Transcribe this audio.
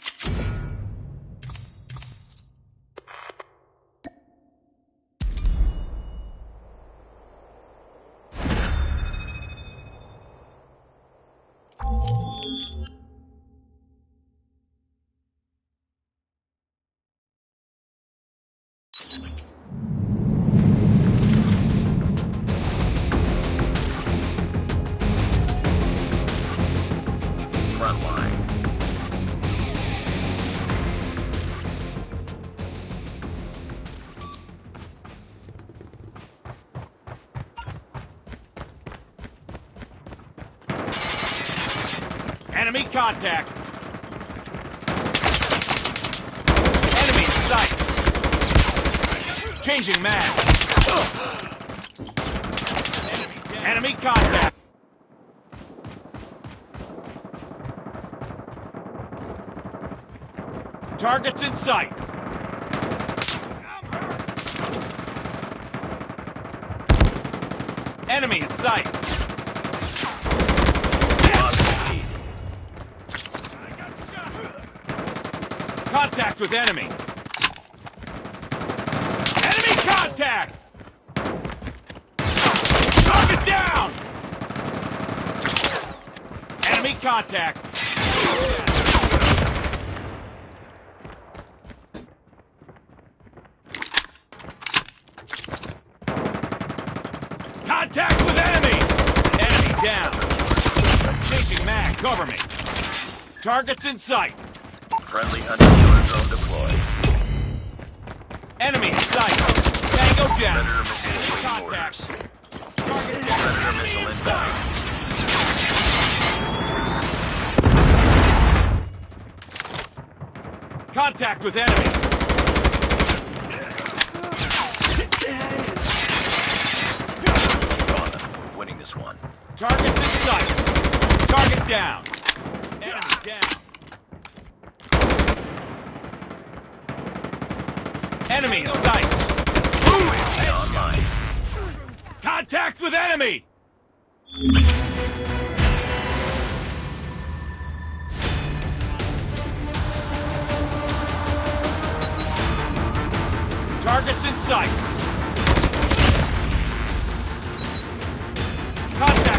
Line. Enemy contact. Enemy in sight. Changing mag. Enemy contact. Targets in sight. Enemy in sight. Contact with enemy. Enemy contact! Target down! Enemy contact. Contact with enemy! Enemy down. Changing mag, cover me. Targets in sight. Friendly hunter-killer drone deployed. Enemy in sight. Tango down. Predator missile awaiting Contact. orders. Predator missile inbound. Contact with enemy. Winning this one. Targets in sight. Target down. enemy in sight. Contact with enemy! Targets in sight. Contact.